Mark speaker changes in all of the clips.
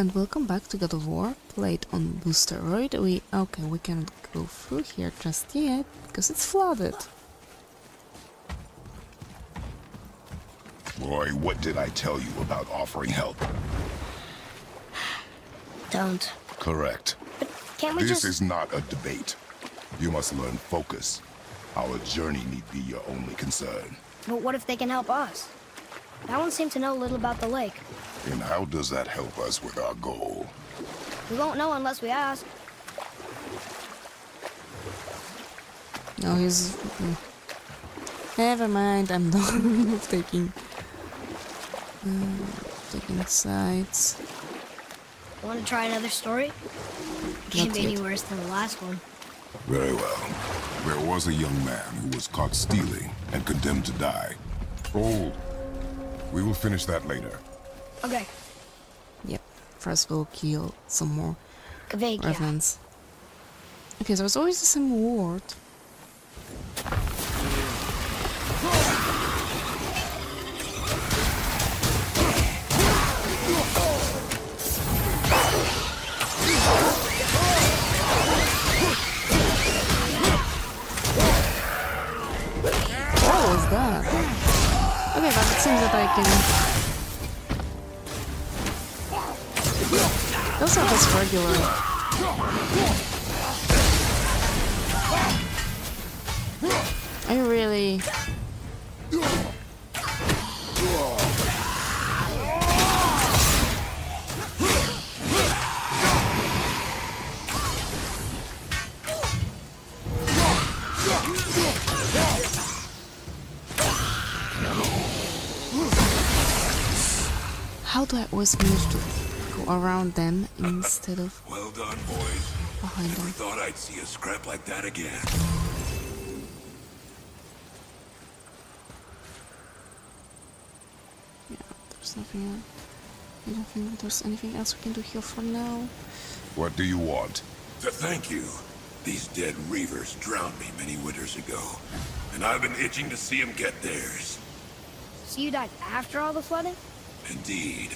Speaker 1: and welcome back to God of War, played on Boosteroid. We okay, we can't go through here just yet because it's flooded.
Speaker 2: Boy, what did I tell you about offering help?
Speaker 3: Don't.
Speaker 2: Correct.
Speaker 3: But can't we
Speaker 2: This
Speaker 3: just...
Speaker 2: is not a debate. You must learn focus. Our journey need be your only concern.
Speaker 3: But what if they can help us? That one seemed to know a little about the lake.
Speaker 2: And how does that help us with our goal?
Speaker 3: We won't know unless we ask.
Speaker 1: No, he's. mm. Never mind, I'm done with taking. Uh, taking sides.
Speaker 3: Want to try another story? Can't be any worse than the last one.
Speaker 2: Very well. There was a young man who was caught stealing and condemned to die. Oh, we will finish that later.
Speaker 3: Okay,
Speaker 1: Yep. First, we'll kill some more
Speaker 3: Kavakia.
Speaker 1: revenants. Okay, so it's always the same word. Those are just regular. I really. How do I always manage to go around them instead of
Speaker 4: Well done, boys.
Speaker 1: behind
Speaker 4: Never
Speaker 1: them?
Speaker 4: thought I'd see a scrap like that again.
Speaker 1: Yeah, there's nothing else. I don't think there's anything else we can do here for now.
Speaker 2: What do you want?
Speaker 4: To thank you. These dead reavers drowned me many winters ago, and I've been itching to see them get theirs.
Speaker 3: So you died after all the flooding?
Speaker 4: Indeed.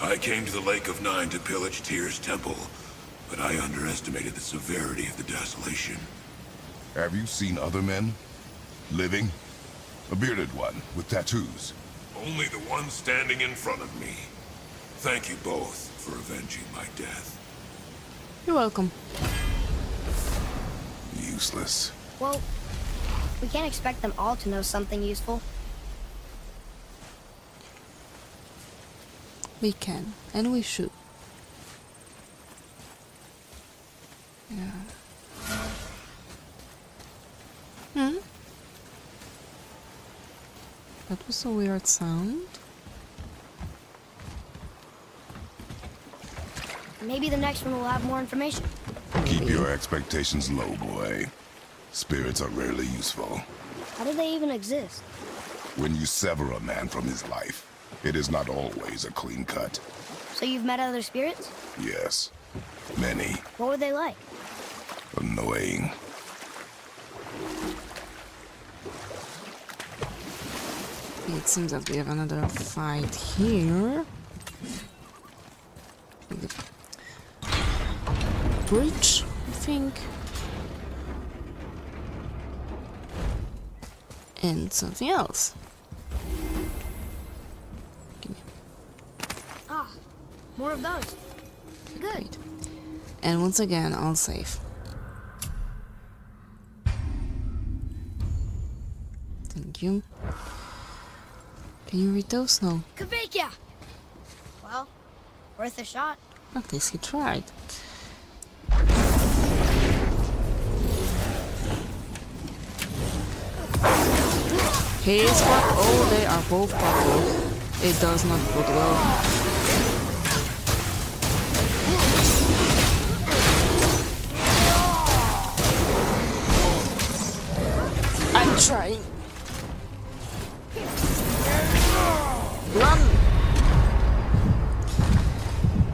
Speaker 4: I came to the Lake of Nine to pillage Tyr's temple, but I underestimated the severity of the desolation.
Speaker 2: Have you seen other men? Living? A bearded one with tattoos.
Speaker 4: Only the one standing in front of me. Thank you both for avenging my death.
Speaker 1: You're welcome.
Speaker 2: Useless.
Speaker 3: Well, we can't expect them all to know something useful.
Speaker 1: We can, and we should. Yeah. Hmm? That was a weird sound.
Speaker 3: Maybe the next one will have more information.
Speaker 2: Keep your expectations low, boy. Spirits are rarely useful.
Speaker 3: How do they even exist?
Speaker 2: When you sever a man from his life, it is not always a clean cut.
Speaker 3: So you've met other spirits?
Speaker 2: Yes. Many.
Speaker 3: What were they like?
Speaker 2: Annoying.
Speaker 1: It seems that we have another fight here. The bridge, I think. And something else.
Speaker 3: More of those. Good.
Speaker 1: Wait. And once again, I'll save. Thank you. Can you read those? No.
Speaker 3: Kavakia! Well, worth a shot.
Speaker 1: At least he tried. His part. Oh, they are both powerful. It does not bode well. Run!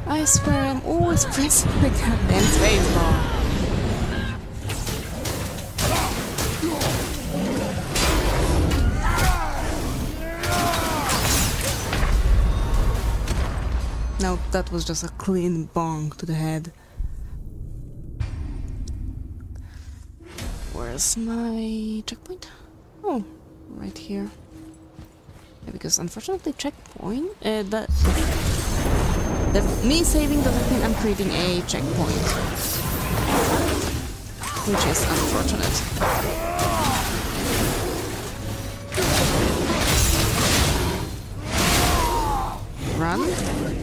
Speaker 1: I swear I'm always pressing the goddamn space bar. No, that was just a clean bong to the head. Where's my checkpoint? Oh, right here. Because unfortunately, checkpoint. Uh, the me saving doesn't mean I'm creating a checkpoint, which is unfortunate. Run.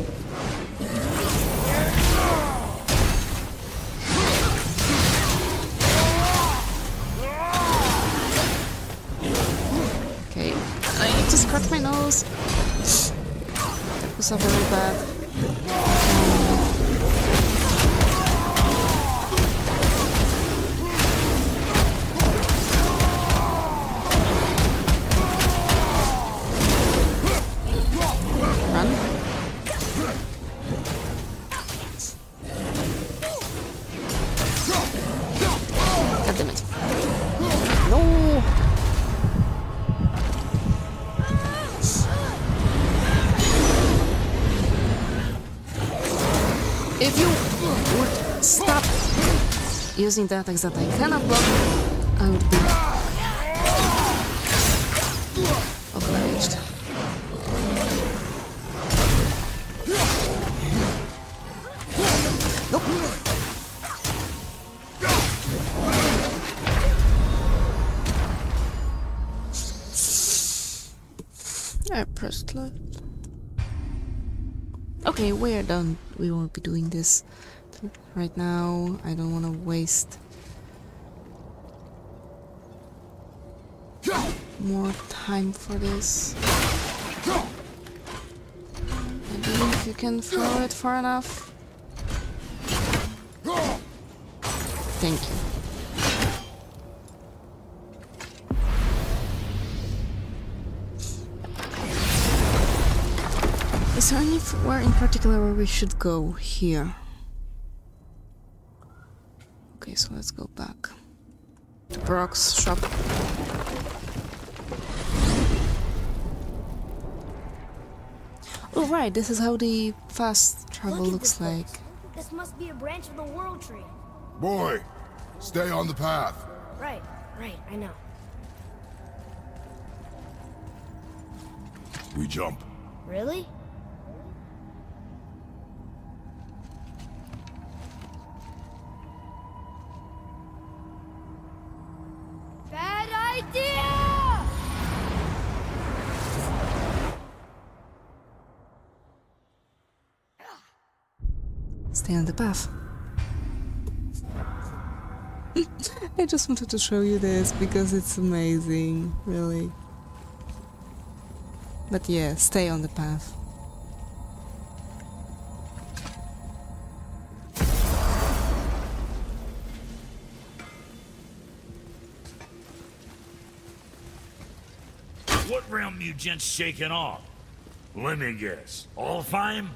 Speaker 1: I need to my nose. That was a very bad. Using the attacks that I cannot block, I would be obliged. Nope. I pressed left. Okay, we're done. We won't be doing this right now. I don't want to waste more time for this. Maybe if you can throw it far enough. Thank you. Is there anywhere in particular where we should go here? Okay, so let's go back to Brok's shop. Oh right, this is how the fast travel
Speaker 3: Look
Speaker 1: looks
Speaker 3: this
Speaker 1: like.
Speaker 3: place. This must be a branch of the World Tree.
Speaker 2: Boy, stay on the path.
Speaker 3: Right, right, I know.
Speaker 2: We jump.
Speaker 3: Really?
Speaker 1: Stay on the path. I just wanted to show you this because it's amazing, really. But yeah, stay on the path.
Speaker 5: What realm you gents shaking off? Let me guess. Alfheim?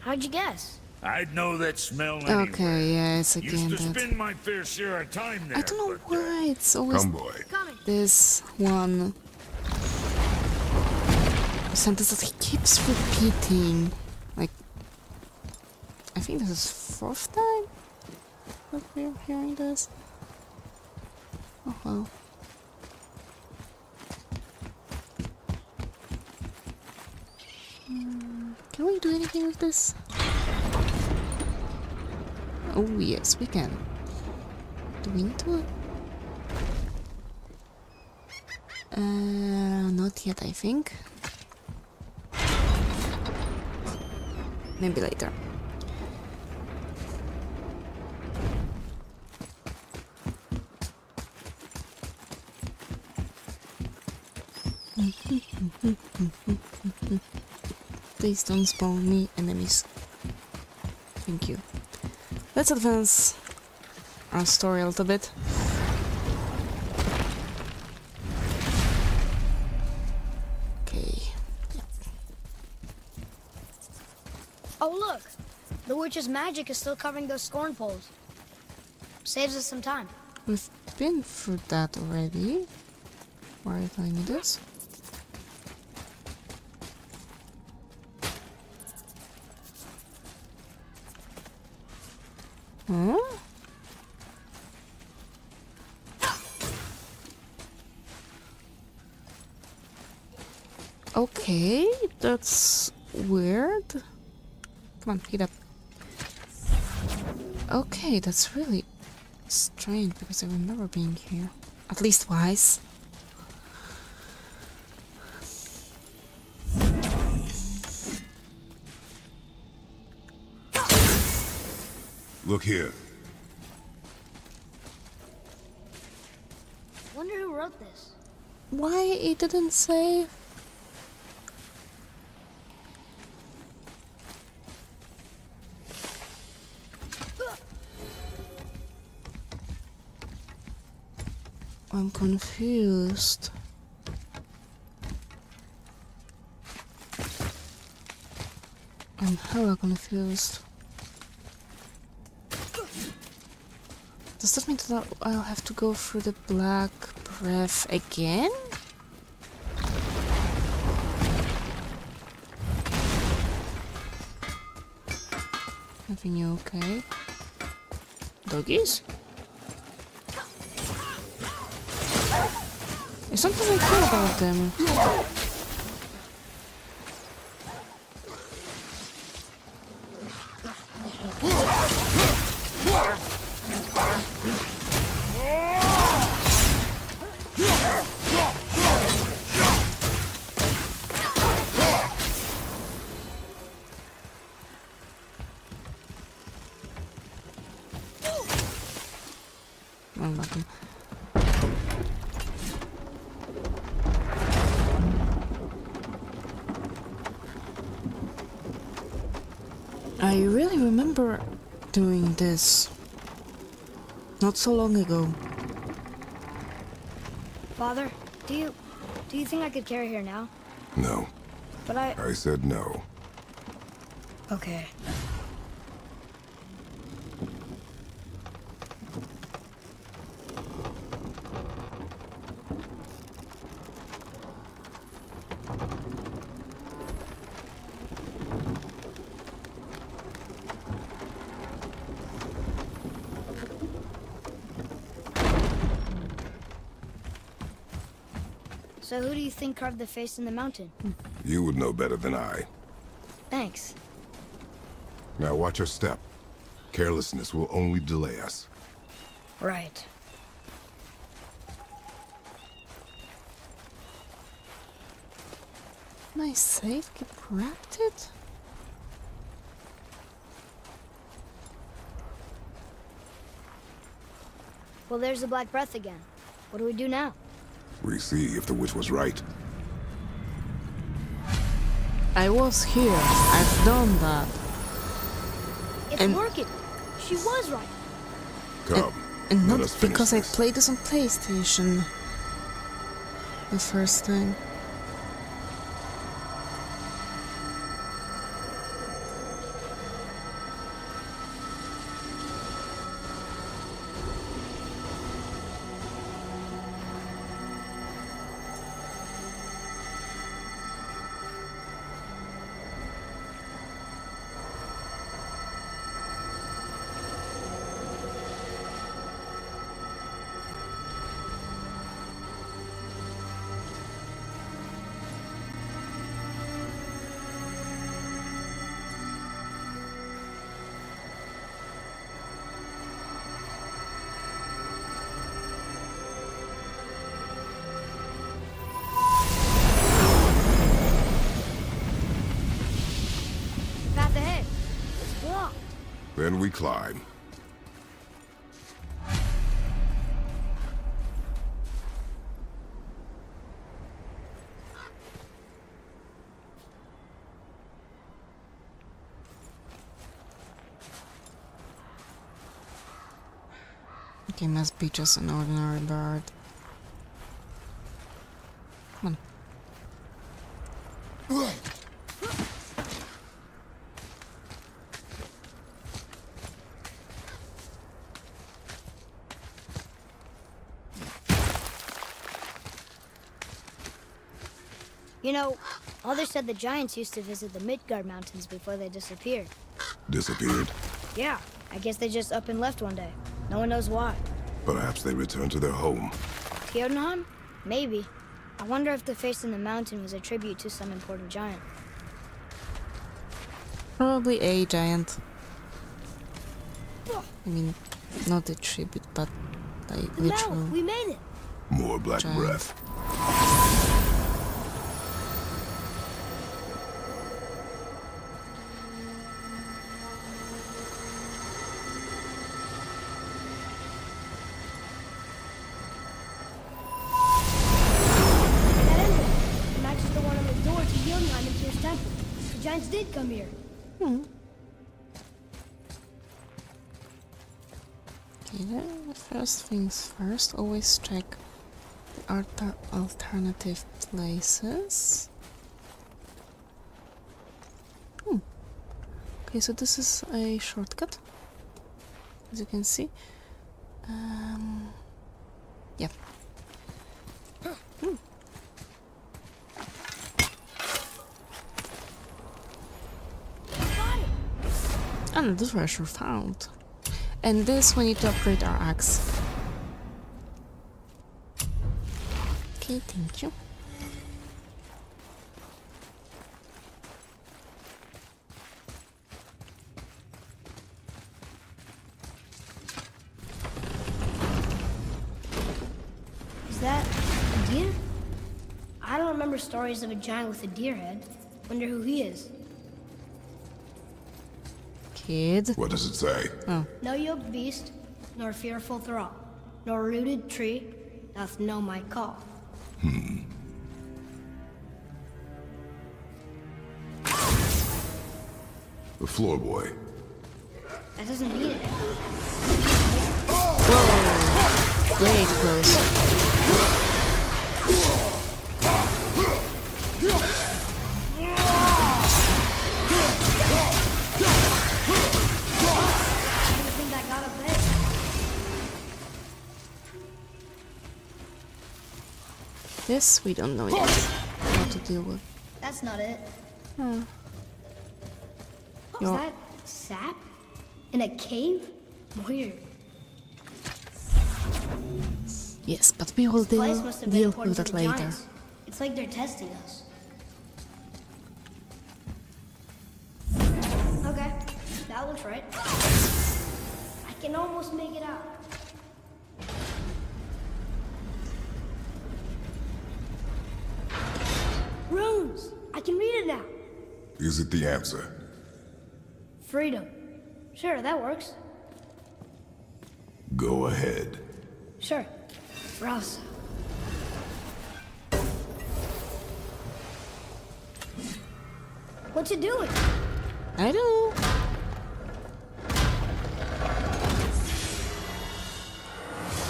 Speaker 3: How'd you guess?
Speaker 5: I'd know that smell anyway.
Speaker 1: Okay, yeah, it's again
Speaker 5: Used to
Speaker 1: that.
Speaker 5: spend my fair share of time there.
Speaker 1: I don't know
Speaker 5: but, uh,
Speaker 1: why it's always
Speaker 2: Come,
Speaker 1: this one sentence that he keeps repeating. Like, I think this is fourth time that we're hearing this. Oh well. Hmm, Can we do anything with this? Oh yes, we can. Do we need to? Uh, not yet, I think. Maybe later. Please don't spawn me enemies. Thank you. Let's advance our story a little bit. Okay.
Speaker 3: Oh, look! The witch's magic is still covering those scorn poles. Saves us some time.
Speaker 1: We've been through that already. Why are you telling me this? Huh? Okay, that's weird. Come on, get up. Okay, that's really strange because I remember being here. At least twice.
Speaker 2: Look here.
Speaker 3: Wonder who wrote this.
Speaker 1: Why it didn't say? I'm confused. I'm hella confused. Does that mean that I'll have to go through the black breath again? Nothing you okay? Doggies? There's something I care about them. Not so long ago.
Speaker 3: Father, do you do you think I could carry her now?
Speaker 2: No.
Speaker 3: But I
Speaker 2: I said no.
Speaker 3: Okay. So who do you think carved the face in the mountain?
Speaker 2: You would know better than I.
Speaker 3: Thanks.
Speaker 2: Now watch your step. Carelessness will only delay us.
Speaker 3: Right.
Speaker 1: My safe get corrupted?
Speaker 3: Well, there's the Black Breath again. What do we do now?
Speaker 2: We see if the witch was right.
Speaker 1: I was here. I've done that.
Speaker 3: It's
Speaker 1: And-
Speaker 3: working. She was right.
Speaker 2: Come.
Speaker 1: And
Speaker 2: let
Speaker 1: not
Speaker 2: us finish
Speaker 1: because I played this on PlayStation. The first time.
Speaker 2: Then we climb.
Speaker 1: Okay, must be just an ordinary bird. Come on.
Speaker 3: You know, others said the giants used to visit the Midgard Mountains before they disappeared.
Speaker 2: Disappeared.
Speaker 3: Yeah, I guess they just up and left one day. No one knows why.
Speaker 2: Perhaps they returned to their home.
Speaker 3: Jotunheim? Maybe. I wonder if the face in the mountain was a tribute to some important giant.
Speaker 1: Probably a giant. I mean, not a tribute, but like
Speaker 3: The
Speaker 1: literal.
Speaker 3: bell! We made it!
Speaker 2: More black
Speaker 1: Giant.
Speaker 2: breath.
Speaker 1: Things first, always check the alter alternative places. Hmm. Okay, so this is a shortcut, as you can see. Um, yeah. Hmm. And this treasure found. And this we need to upgrade our axe. Okay, thank you.
Speaker 3: Is that a deer? I don't remember stories of a giant with a deer head. Wonder who he is.
Speaker 1: Kid.
Speaker 2: What does it say?
Speaker 1: Oh,
Speaker 3: No yoked beast, nor fearful thrall, nor rooted tree doth know my call.
Speaker 2: The floor boy.
Speaker 3: That doesn't mean it.
Speaker 1: way close. This we don't know yet how to deal with.
Speaker 3: That's not it.
Speaker 1: Hmm.
Speaker 3: Is that sap? In a cave? Weird.
Speaker 1: Yes, but we will deal,
Speaker 3: Place must have been
Speaker 1: deal with that later.
Speaker 3: giants. It's like they're testing us. Okay, that looks right. I can almost make it out.
Speaker 2: Is it the answer?
Speaker 3: Freedom. Sure, that works.
Speaker 2: Go ahead.
Speaker 3: Sure. Rouse. What you doing?
Speaker 1: I don't know.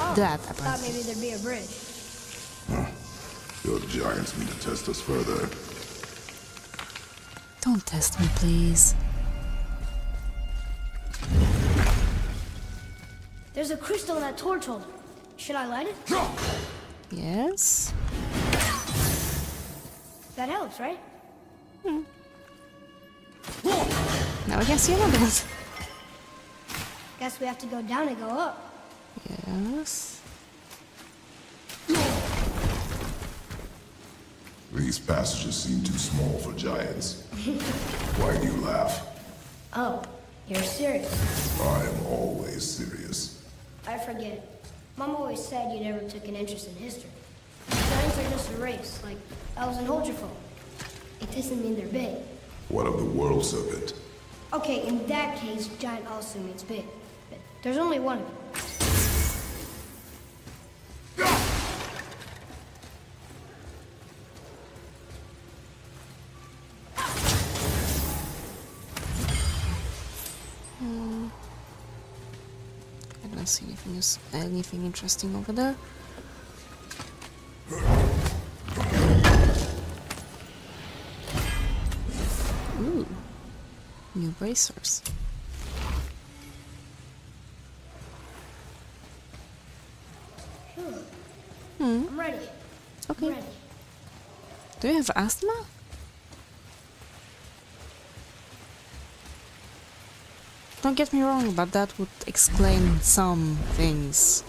Speaker 3: Oh,
Speaker 1: That
Speaker 3: thought maybe there'd be a bridge.
Speaker 2: Your giants mean to test us further.
Speaker 1: Don't test me, please.
Speaker 3: There's a crystal in that torch holder. Should I light it?
Speaker 1: Yes.
Speaker 3: That helps, right? Hmm.
Speaker 1: Now I can see another one.
Speaker 3: Guess we have to go down and go up.
Speaker 1: Yes.
Speaker 2: These passages seem too small for giants. Why do you laugh?
Speaker 3: Oh, you're serious.
Speaker 2: I am always serious.
Speaker 3: I forget. Mom always said you never took an interest in history. Giants are just a race, like elves and Holgerfolk. It doesn't mean they're big.
Speaker 2: What of the world serpent?
Speaker 3: Okay, in that case, giant also means big. But there's only one of them.
Speaker 1: See anything else, anything interesting over there. Ooh, new bracers. Hmm.
Speaker 3: I'm ready.
Speaker 1: Okay.
Speaker 3: I'm ready.
Speaker 1: Do you have asthma? Don't get me wrong, but that would explain some things.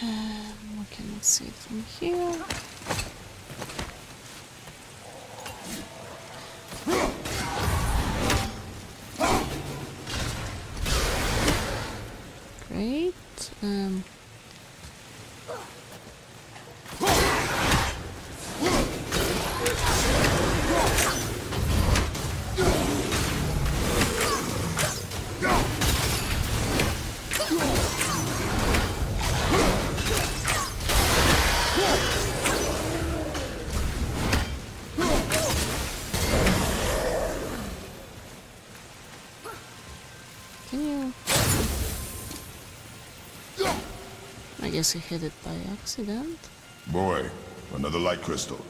Speaker 1: Um, we can see from here. Guess he hit it by accident.
Speaker 2: Boy, another light crystal.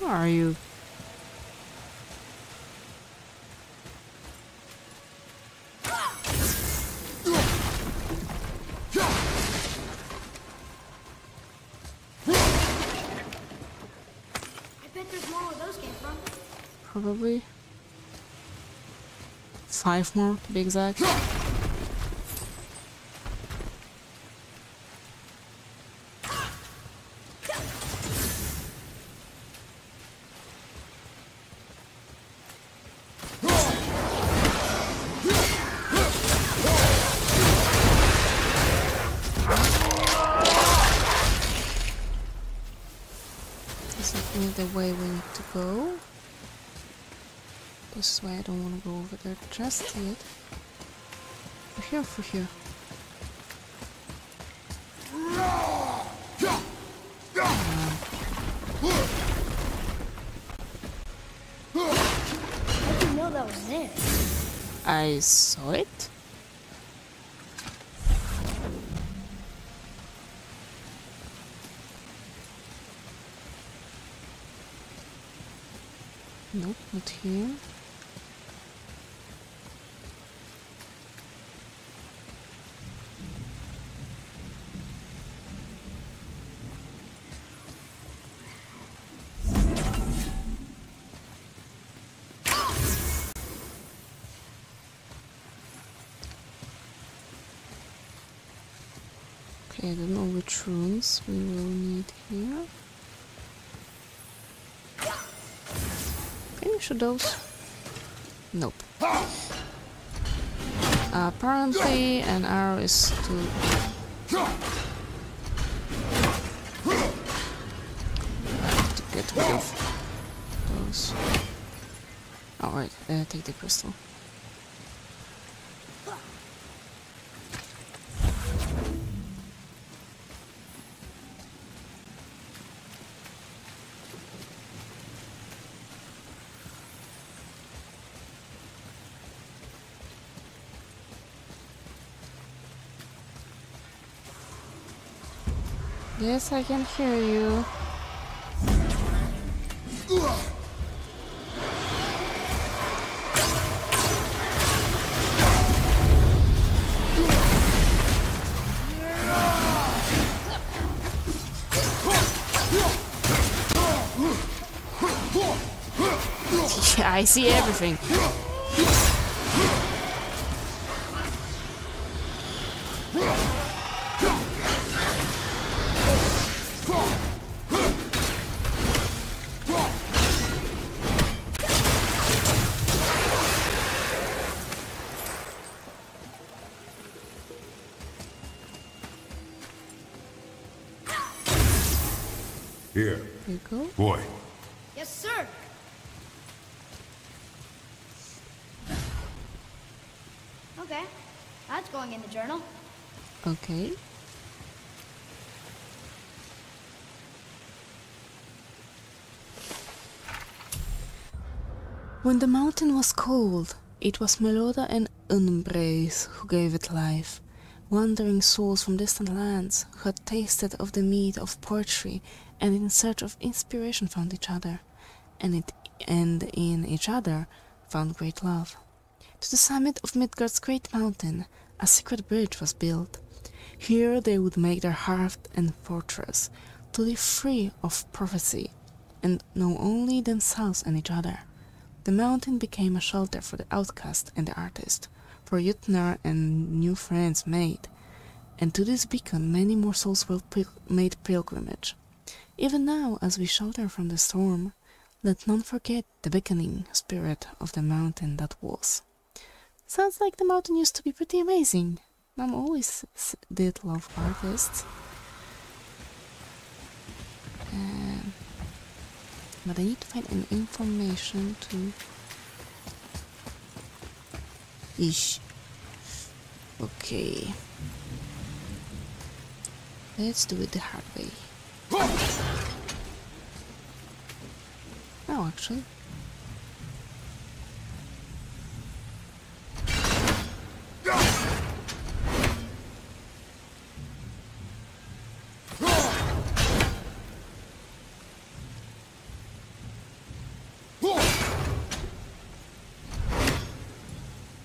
Speaker 1: Where are you?
Speaker 3: I bet there's more where those came from.
Speaker 1: Probably. Five more, to be exact. The way we need to go? This is why I don't want to go over there just yet. For here, for here.
Speaker 3: I didn't know that was there.
Speaker 1: I saw it. Nope, not here. Okay, I don't know which runes we will need here. Finish those. Nope. apparently, an arrow is to to get rid of those. Alright, uh, take the crystal. Yes, I can hear you. I see everything.
Speaker 3: Okay.
Speaker 1: When the mountain was cold, it was Meloda and Unbrace who gave it life. Wandering souls from distant lands who had tasted of the mead of poetry and in search of inspiration found each other, and, it, and in each other found great love. To the summit of Midgard's great mountain, a secret bridge was built, here they would make their hearth and fortress, to live free of prophecy and know only themselves and each other. The mountain became a shelter for the outcast and the artist, for Jotnar and new friends made, and to this beacon many more souls were pil- made pilgrimage. Even now, as we shelter from the storm, let none forget the beckoning spirit of the mountain that was. Sounds like the mountain used to be pretty amazing. Mom always did love artists. Um, but I need to find an information to. Ish. Okay. Let's do it the hard way. Oh, actually.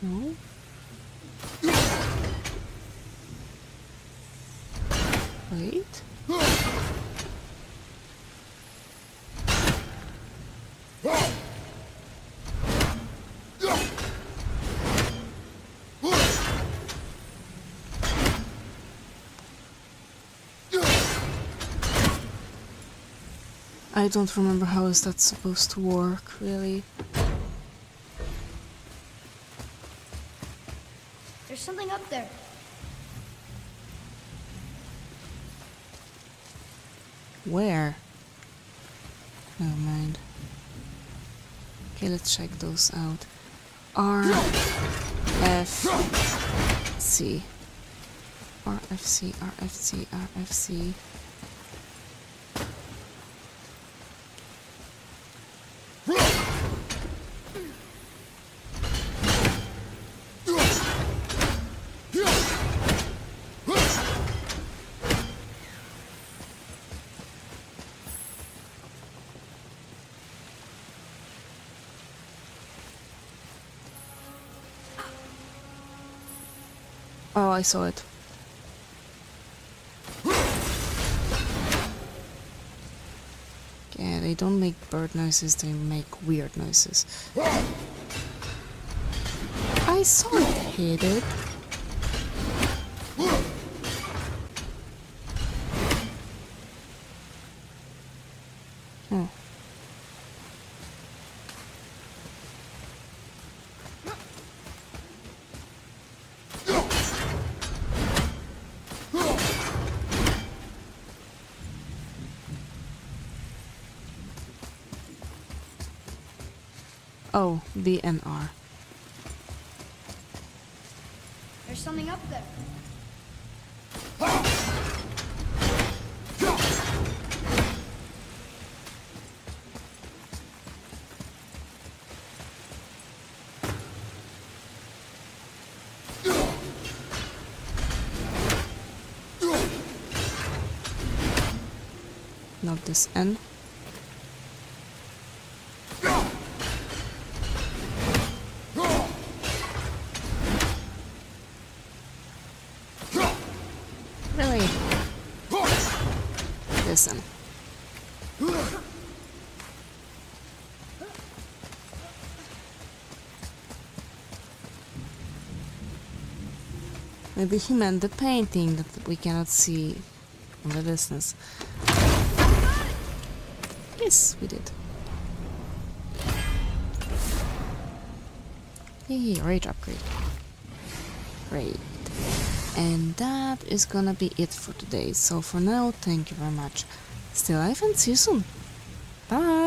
Speaker 1: No. Wait. I don't remember how is that supposed to work, really.
Speaker 3: There's something up there.
Speaker 1: Where? Never mind. Okay, let's check those out. R F C R F C R F C R F C I saw it. Yeah, they don't make bird noises, they make weird noises. I saw it hit it. Oh, V and R.
Speaker 3: There's something up there.
Speaker 1: Not this N. Really? Listen. Maybe he meant the painting that we cannot see from the distance. Yes, we did. Yay, rage upgrade. Great. And that is gonna be it for today. So for now, thank you very much. Stay alive and see you soon. Bye!